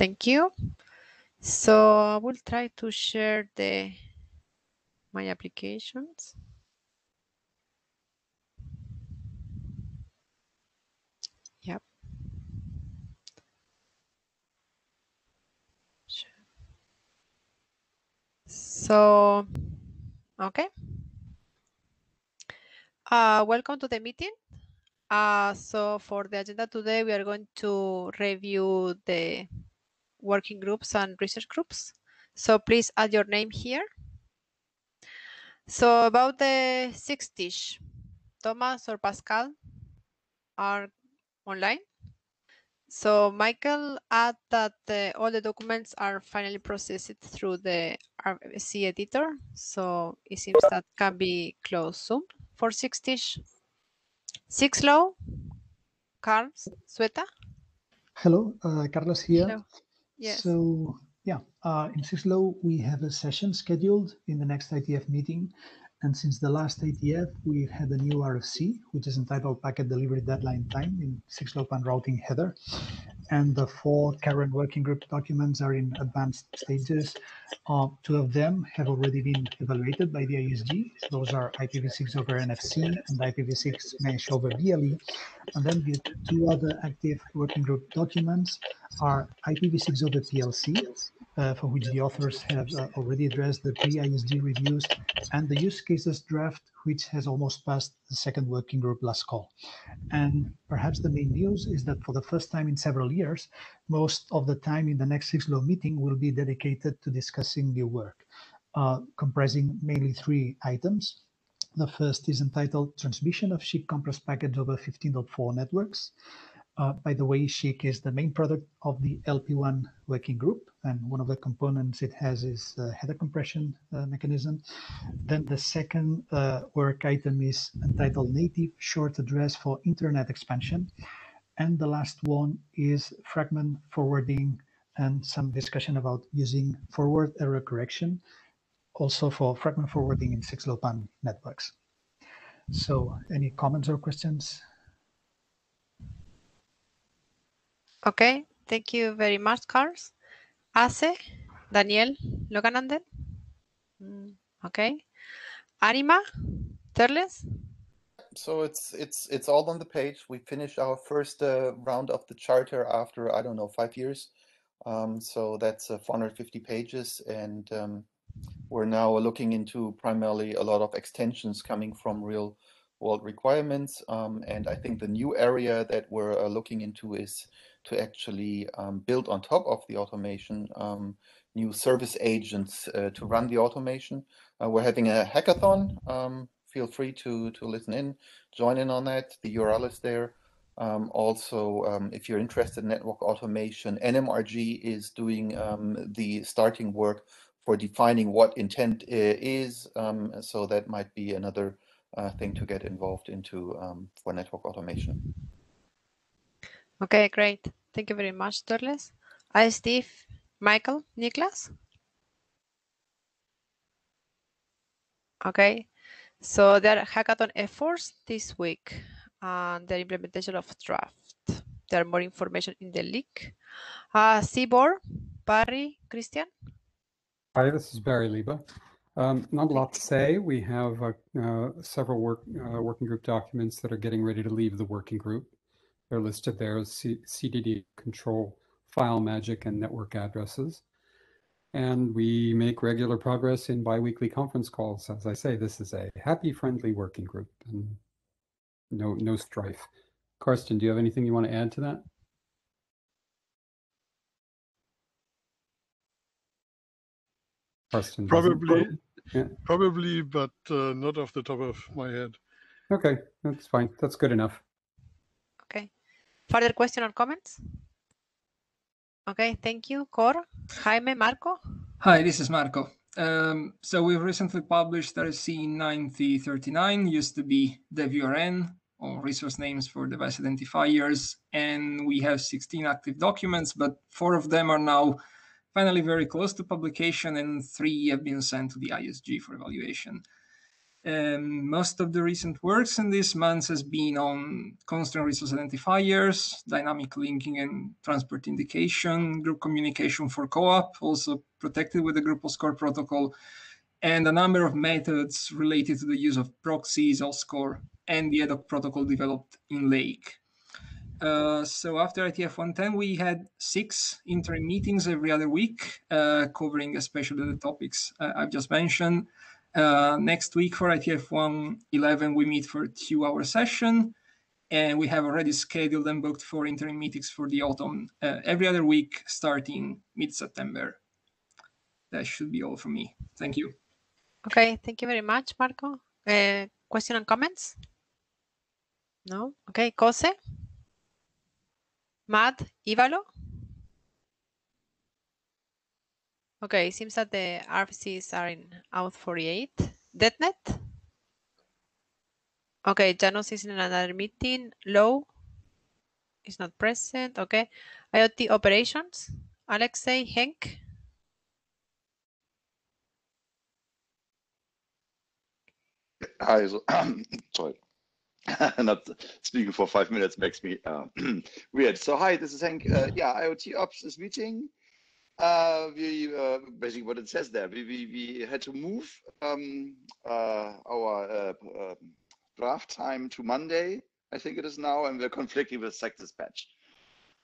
Thank you. So I will try to share the my applications. Yep. So, okay. Uh, welcome to the meeting. Uh, so for the agenda today, we are going to review the working groups and research groups. So please add your name here. So about the 6TiSCH, Thomas or Pascal are online. So Michael add that all the documents are finally processed through the RFC editor. So it seems that can be closed soon for 6TiSCH. Six low, Carlos Sueta. Hello, uh, Carlos here. Hello. Yes. So yeah, uh, in 6lo, we have a session scheduled in the next IETF meeting. And since the last IETF, we had a new RFC, which is entitled Packet Delivery Deadline Time in 6LoWPAN routing header. And the four current working group documents are in advanced stages. Uh, two of them have already been evaluated by the IESG. Those are IPv6 over NFC and IPv6 mesh over BLE. And then the two other active working group documents are IPv6 over PLC, for which the authors have uh, already addressed the pre-IESG reviews, and the use cases draft, which has almost passed the second working group last call. And perhaps the main news is that for the first time in several years, most of the time in the next 6lo meeting will be dedicated to discussing new work, uh, comprising mainly three items. The first is entitled Transmission of SCHC compress Packets over 15.4 Networks. Uh, by the way, SCHC is the main product of the LPWAN working group, and one of the components it has is a header compression uh, mechanism. Then the second uh, work item is entitled Native Short Address for Internet Expansion. And the last one is fragment forwarding and some discussion about using forward error correction, also for fragment forwarding in 6LoWPAN networks. So any comments or questions? Okay, thank you very much, Carlos. Ace, Daniel Loganaden. Mm, okay. Anima, Toerless. So it's it's it's all on the page. We finished our first uh, round of the charter after I don't know five years. Um, so that's uh, 450 pages, and um, we're now looking into primarily a lot of extensions coming from real world requirements. Um, and I think the new area that we're uh, looking into is to actually um, build on top of the automation um, new service agents uh, to run the automation. Uh, we're having a hackathon. Um, feel free to to listen in, join in on that. The URL is there. Um, also, um, if you're interested in network automation, NMRG is doing the starting work for defining what intent uh, is. so that might be another uh, thing to get involved into for network automation. Okay, great. Thank you very much, Toerless. Hi, Steve, Michael, Niklas. Okay, so there are hackathon efforts this week and the implementation of draft. There are more information in the link. Uh, CBOR, Barry, Christian. Hi, this is Barry Leiba. Um, not a lot to say. We have uh, uh, several work, uh, working group documents that are getting ready to leave the working group. They're listed there as C CDD control file magic and network addresses. And we make regular progress in biweekly conference calls. As I say, this is a happy, friendly working group and no, no strife. Carsten, do you have anything you want to add to that? Carsten, probably, yeah. probably, but uh, not off the top of my head. Okay, that's fine. That's good enough. Okay. Further question or comments? Okay, thank you. CoRE, Jaime, Marco? Hi, this is Marco. Um, so we've recently published RFC 9039, used to be DevURN, or resource names for device identifiers, and we have 16 active documents, but four of them are now finally very close to publication, and three have been sent to the IESG for evaluation. Um, most of the recent works in these months has been on constraint resource identifiers, dynamic linking and transport indication, group communication for CoAP, also protected with the Group OSCORE protocol, and a number of methods related to the use of proxies, OSCORE, and the EDHOC protocol developed in Lake. Uh, so after IETF 110, we had six interim meetings every other week, uh, covering especially the topics uh, I've just mentioned. Uh, next week for IETF 111, we meet for a two-hour session, and we have already scheduled and booked for interim meetings for the autumn uh, every other week starting mid-September. That should be all from me. Thank you. Okay, thank you very much, Marco. Uh, question and comments? No? Okay, COSE? Matt, Ivaylo? Okay, seems that the RFCs are in AUTH48. DetNet? Okay, Janos is in another meeting. Low is not present. Okay. IoT operations? Alexei, Henk? Hi, so, sorry. Not speaking for five minutes makes me uh, weird. So hi, this is Henk. Uh, yeah, IoT Ops is meeting. Uh, we uh, basically what it says there. We we, we had to move um, uh, our uh, um, draft time to Monday. I think it is now, and we're conflicting with SEC dispatch.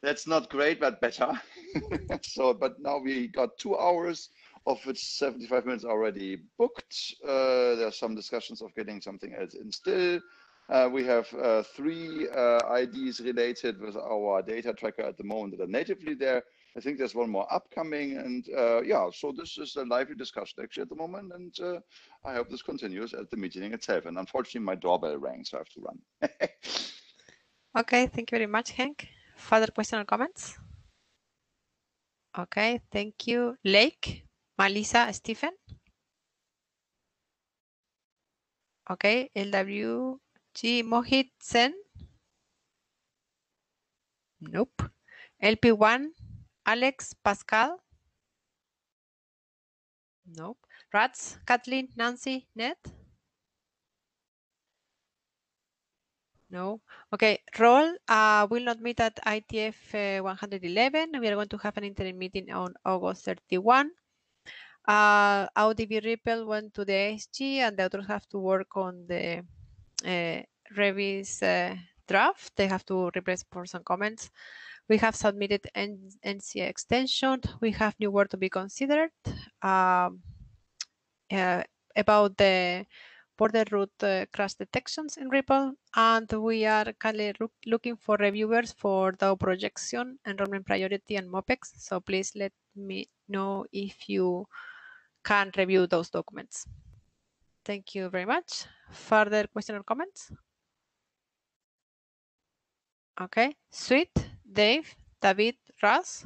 That's not great, but better. so, but now we got two hours of which 75 minutes already booked. Uh, there are some discussions of getting something else in still. Uh, we have uh, three uh, IDs related with our data tracker at the moment that are natively there. I think there's one more upcoming. And yeah, so this is a lively discussion actually at the moment. And I hope this continues at the meeting itself. And unfortunately, my doorbell rang, so I have to run. okay, thank you very much, Henk. Further questions or comments? Okay, thank you. Lake? Malisa Stephen. Okay, LWIG Mohit Sen. Nope. LPWAN Alex Pascal. Nope. Rats Kathleen Nancy Ned. No. Okay. Roll uh, will not meet at IETF uh, 111. We are going to have an interim meeting on August 31. Uh, AODV-RPL went to the IESG and the others have to work on the uh, Revis uh, draft. They have to replace for some comments. We have submitted N NCA extension. We have new work to be considered um, uh, about the border route uh, crash detections in Ripple, And we are currently look, looking for reviewers for DAO projection, enrollment priority, and MOPEX. So please let me know if you can review those documents. Thank you very much. Further question or comments? Okay, SUIT. Dave, David, Russ.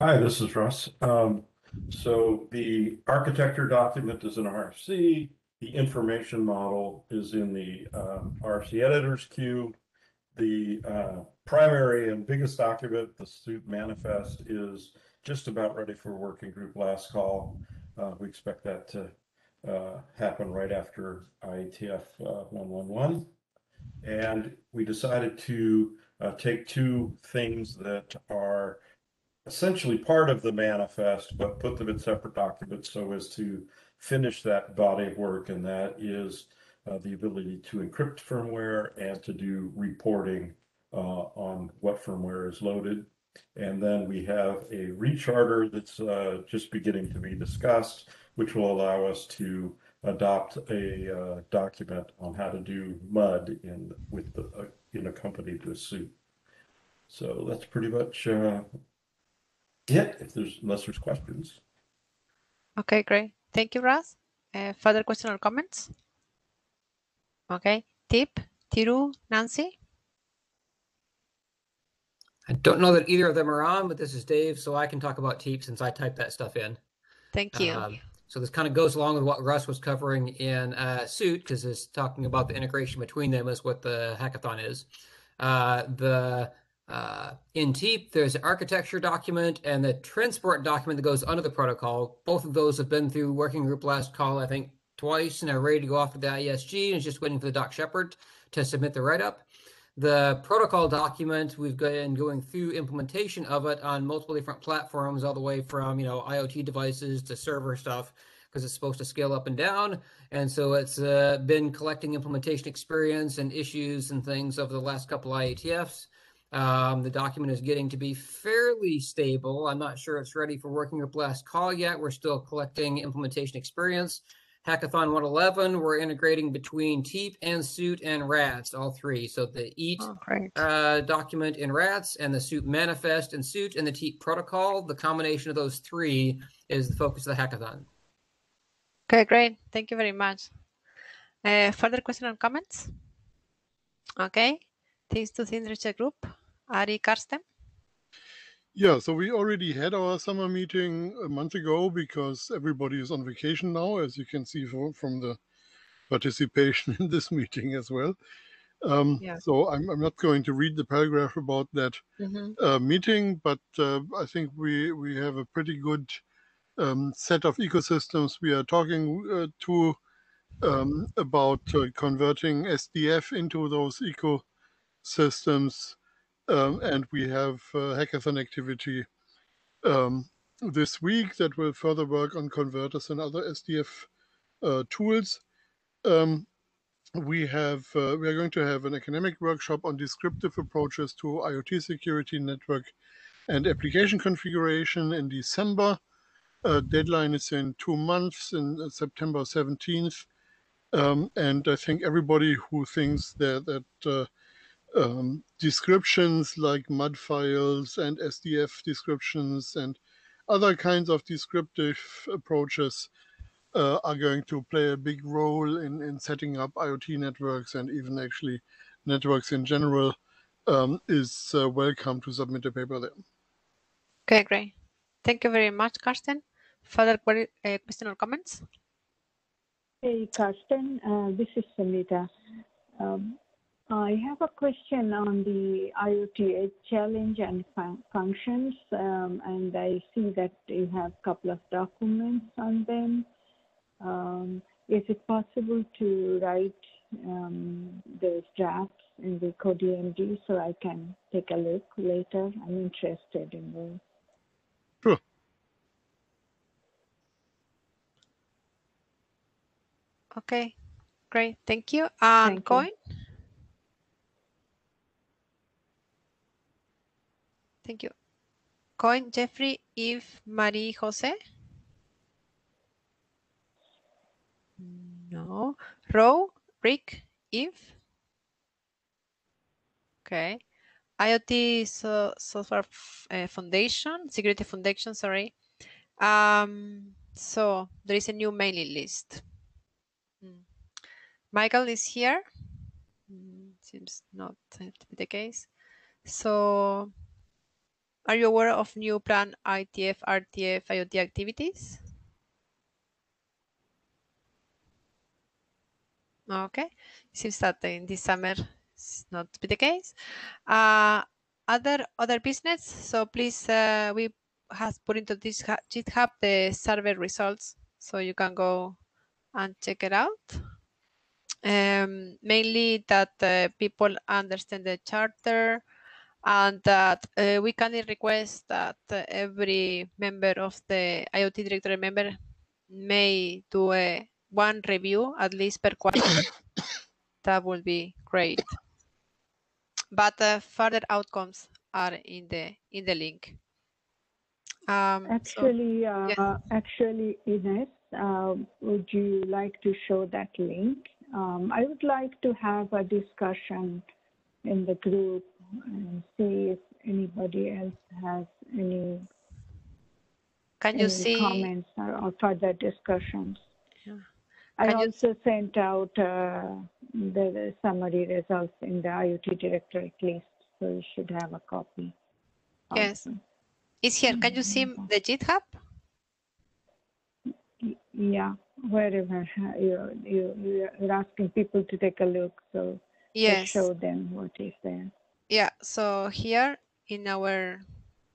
Hi, this is Russ. Um, so the architecture document is in RFC. The information model is in the um, RFC editors queue. The uh, primary and biggest document, the suit manifest, is just about ready for working group last call. Uh, we expect that to uh, happen right after IETF uh, 111. And we decided to uh, take two things that are essentially part of the manifest, but put them in separate documents so as to finish that body of work. And that is uh, the ability to encrypt firmware and to do reporting uh, on what firmware is loaded. And then we have a recharter that's uh, just beginning to be discussed, which will allow us to adopt a uh, document on how to do MUD in with the uh, in a company to suit. So that's pretty much it. If there's unless there's questions. Okay, great. Thank you, Russ. Further question or comments? Okay, TEEP, Tiru, Nancy. I don't know that either of them are on, but this is Dave, so I can talk about TEEP since I typed that stuff in. Thank you. Um, so this kind of goes along with what Russ was covering in uh, Suit, because it's talking about the integration between them is what the hackathon is. Uh, the Uh, in TEEP, there's an architecture document and the transport document that goes under the protocol. Both of those have been through working group last call, I think, twice, and are ready to go off to the IESG, and just waiting for the Doc Shepherd to submit the write-up. The protocol document, we've been going through implementation of it on multiple different platforms, all the way from you know IoT devices to server stuff, because it's supposed to scale up and down. And so it's uh, been collecting implementation experience and issues and things over the last couple IETFs. Um, the document is getting to be fairly stable. I'm not sure it's ready for working group last call yet. We're still collecting implementation experience. Hackathon 111, we're integrating between TEEP and Suit and RATS, all three. So the EAT Oh, uh, document in RATS and the Suit manifest in Suit and the TEEP protocol, the combination of those three is the focus of the hackathon. Okay, great. Thank you very much. Uh, further question or comments? Okay. Thanks to the Industry Group. Ari Carsten. Yeah, so we already had our summer meeting a month ago because everybody is on vacation now, as you can see from, from the participation in this meeting as well. Um, Yeah. So I'm, I'm not going to read the paragraph about that Mhm. uh, meeting, but uh, I think we, we have a pretty good um, set of ecosystems we are talking uh, to um, about uh, converting SDF into those ecosystems. Um, and we have uh, hackathon activity um, this week that will further work on converters and other SDF uh, tools. Um, we have uh, we are going to have an academic workshop on descriptive approaches to IoT security network and application configuration in December. Uh, deadline is in two months, in uh, September 17th. Um, and I think everybody who thinks that that uh, um, descriptions like MUD files and SDF descriptions and other kinds of descriptive approaches uh, are going to play a big role in, in setting up IoT networks and even actually networks in general um, is uh, welcome to submit a paper there. Okay, great. Thank you very much, Carsten. Further query, uh, question or comments? Hey, Carsten, uh, this is Samita. Um, I have a question on the IoT Edge challenge and fun- functions, um, and I see that you have a couple of documents on them. Um, is it possible to write um, those drafts in the code CodeMD so I can take a look later? I'm interested in those. Sure. Okay, great. Thank you. And Thank you. Thank you. Coin, Jeffrey, Eve, Marie, Jose? No. Ro, Rick, Eve? Okay. IoT so, Software uh, Foundation, Security Foundation, sorry. Um, so there is a new mailing list. Mm. Michael is here. Mm, Seems not to be the case. So are you aware of new plan IETF, IRTF, IoT activities? Okay, seems that in this summer it's not to be the case. Uh, other other business. So please, uh, we has put into this GitHub the survey results, so you can go and check it out. Um, mainly that uh, people understand the charter and that uh, we can request that every member of the IoT directory member may do a one review at least per quarter. that would be great. But uh, further outcomes are in the in the link. Um, so- Actually, uh, yeah. actually, Ines, uh, would you like to show that link? Um, I would like to have a discussion in the group and see if anybody else has any, can you any see? comments or, or further discussions. Yeah. I you- also sent out uh, the, summary results in the IoT directory list, so you should have a copy. Yes. it's here? Can you see the GitHub? Yeah, wherever uh, you you you're asking people to take a look, so Yes. show them what is there. Yeah, so here in our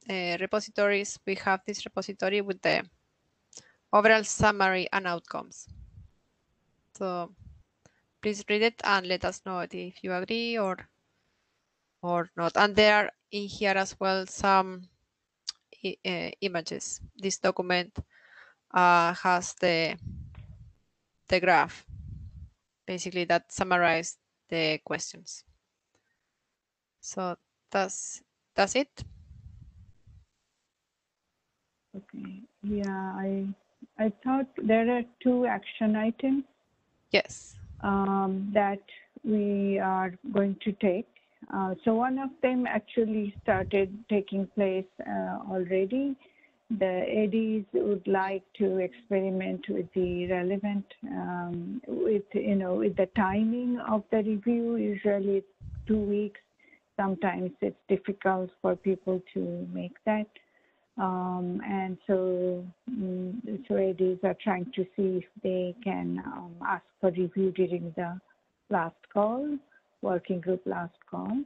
uh, repositories, we have this repository with the overall summary and outcomes. So please read it and let us know if you agree or or not. And there are in here as well some uh, images. This document uh, has the the graph, basically that summarize the questions. So that's that's it. Okay. Yeah, I I thought there are two action items. Yes. Um, that we are going to take. Uh, so one of them actually started taking place uh, already. The ADs would like to experiment with the relevant, um, with you know, with the timing of the review. Usually it's two weeks. Sometimes it's difficult for people to make that. Um, and so, um, so ADs are trying to see if they can um, ask for review during the last call, working group last call.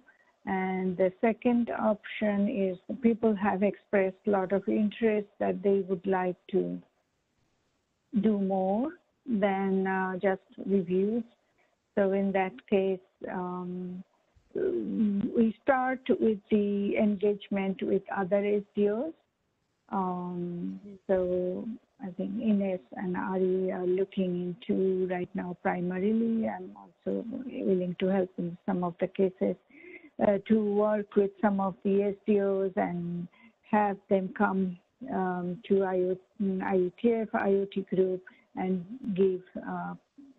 And the second option is people have expressed a lot of interest that they would like to do more than uh, just reviews. So in that case, um, we start with the engagement with other SDOs um, so I think Ines and Ari are looking into right now primarily. I'm also willing to help in some of the cases uh, to work with some of the SDOs and have them come um, to IETF, IoT group and give uh,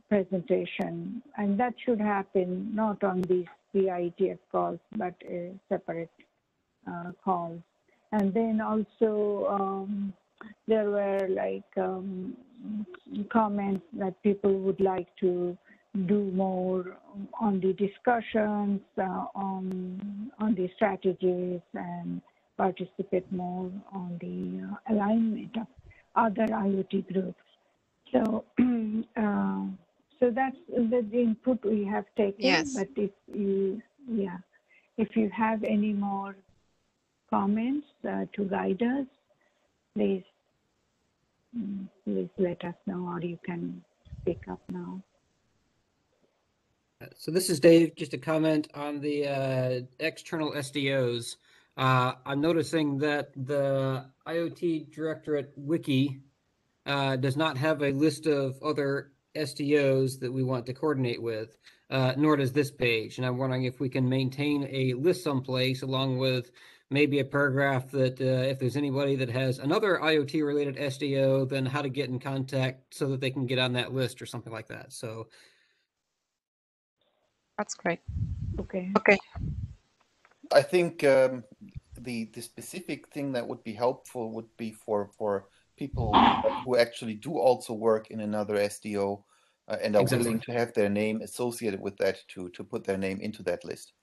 presentation. And that should happen not on these the IETF calls, but uh, separate uh, calls and then also um, there were like um, comments that people would like to do more on the discussions uh, on on the strategies and participate more on the uh, alignment of other IoT groups. So, uh, so that's the, the, input we have taken. Yes. But if you, yeah, if you have any more comments uh, to guide us, please, mm, please let us know or you can speak up now. So this is Dave, just a comment on the uh, external SDOs. Uh, I'm noticing that the IoT Directorate Wiki uh, does not have a list of other SDOs that we want to coordinate with, uh, nor does this page. And I'm wondering if we can maintain a list someplace along with maybe a paragraph that uh, if there's anybody that has another IoT related SDO, then how to get in contact so that they can get on that list or something like that. So that's great. Okay. Okay. I think um, the the specific thing that would be helpful would be for for people who actually do also work in another SDO uh, and are Exactly. willing to have their name associated with that to to put their name into that list.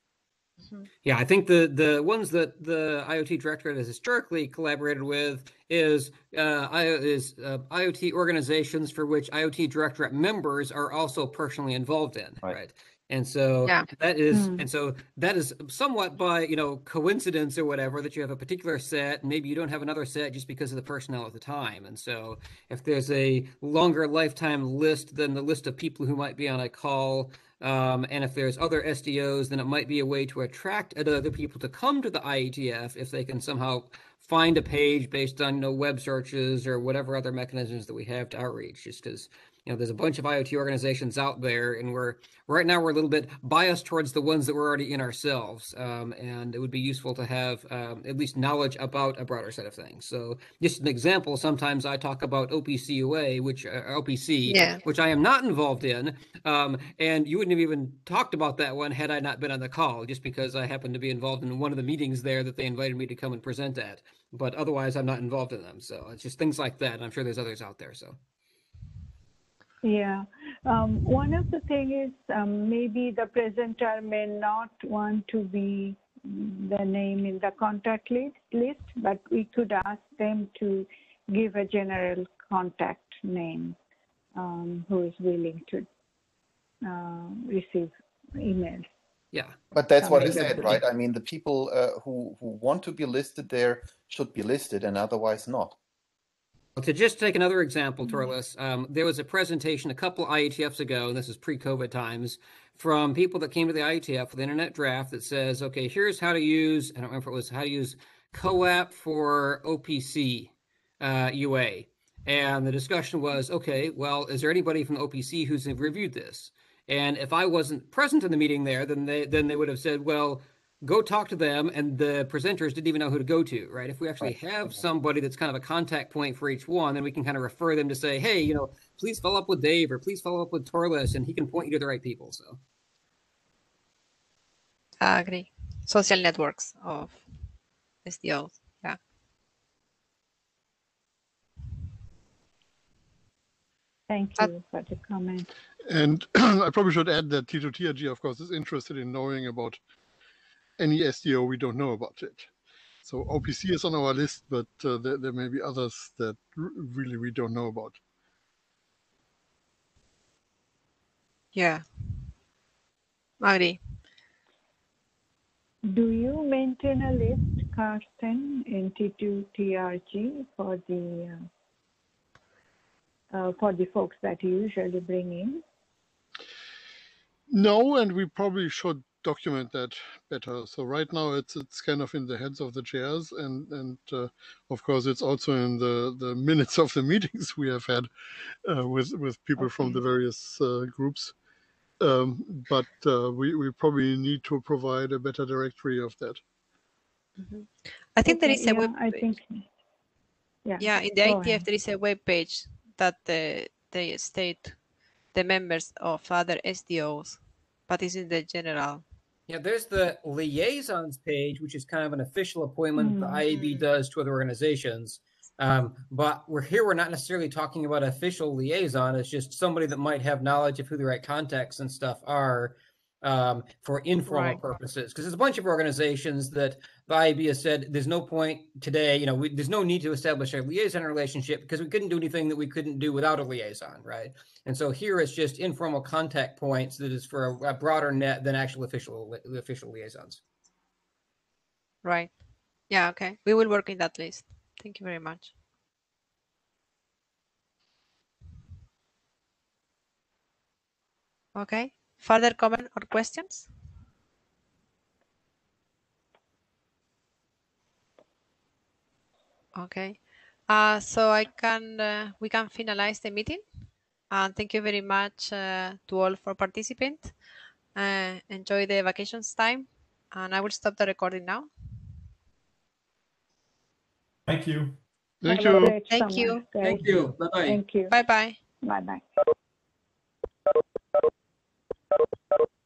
Yeah, I think the the ones that the IoT Directorate has historically collaborated with is uh, I, is uh, IoT organizations for which IoT Directorate members are also personally involved in, Right. right? And so Yeah. that is Hmm. and so that is somewhat by you know coincidence or whatever that you have a particular set, maybe you don't have another set just because of the personnel at the time. And so if there's a longer lifetime list than the list of people who might be on a call, um, and if there's other SDOs, then it might be a way to attract other people to come to the IETF if they can somehow find a page based on you know web searches or whatever other mechanisms that we have to outreach. Just because you know there's a bunch of IoT organizations out there, and we're right now we're a little bit biased towards the ones that we're already in ourselves, um, and it would be useful to have um, at least knowledge about a broader set of things. So just an example, sometimes I talk about OPCUA, which uh, OPC, Yeah. which I am not involved in, um, and you wouldn't have even talked about that one had I not been on the call, just because I happened to be involved in one of the meetings there that they invited me to come and present at. But otherwise, I'm not involved in them. So it's just things like that. and I'm sure there's others out there. So Yeah. Um, one of the things is um, maybe the presenter may not want to be the name in the contact list, list, but we could ask them to give a general contact name um, who is willing to uh, receive emails Yeah. But that's what I said, right? I mean, the people uh, who who want to be listed there should be listed, and otherwise not. To just take another example, Toerless, um, there was a presentation a couple IETFs ago, and this is pre-COVID times, from people that came to the IETF with Internet Draft that says, okay, here's how to use, I don't remember if it was how to use COAP for OPC uh, UA. And the discussion was, okay, well, is there anybody from OPC who's reviewed this? And if I wasn't present in the meeting there, then they then they would have said, well, go talk to them and the presenters didn't even know who to go to right if we actually have somebody that's kind of a contact point for each one then we can kind of refer them to say hey you know please follow up with dave or please follow up with Toerless and he can point you to the right people so I agree. Social networks of SDOs. Yeah. Thank you for the comment. And I probably should add that T2TRG, of course, is interested in knowing about any SDO we don't know about it. So OPC is on our list, but uh, there, there may be others that r- really we don't know about. Yeah. Agree. Do you maintain a list, Carsten, in T2TRG for the uh, uh, for the folks that you usually bring in? No, and we probably should document that better. So right now it's it's kind of in the heads of the chairs, and and uh, of course it's also in the the minutes of the meetings we have had uh, with with people from the various uh, groups. Um, but uh, we we probably need to provide a better directory of that. I think there Okay, is a yeah, web. I think. Yeah. Yeah, in the go IETF ahead. there is a web page that uh, they state the members of other SDOs, but it's in the general. Yeah there's the liaisons page which is kind of an official appointment the iab does to other organizations. Um, but we're here we're not necessarily talking about official liaison. It's just somebody that might have knowledge of who the right contacts and stuff are um, for informal Right. purposes because there's a bunch of organizations that the IAB has said there's no point today, you know, we, there's no need to establish a liaison relationship because we couldn't do anything that we couldn't do without a liaison, right? And so here it's just informal contact points that is for a, a broader net than actual official li- official liaisons. Right. Yeah, okay. We will work in that list. Thank you very much. Okay. Further comment or questions? Okay. Uh, so I can uh, we can finalize the meeting. And thank you very much uh, to all for participating. Uh, enjoy the vacations time. And I will stop the recording now. Thank you. Thank Have a you. Thank you. Thank you. Bye bye. Thank you. Bye bye. Bye bye. estado, estado